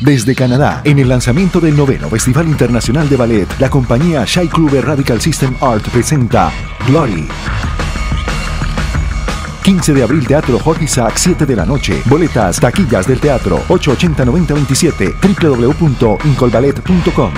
Desde Canadá, en el lanzamiento del noveno Festival Internacional de Ballet, la compañía Shai Club Radical System Art presenta Glory. 15 de abril, Teatro Jorge Isaac, 7 de la noche. Boletas, taquillas del teatro, 880-9027, www.incolballet.com.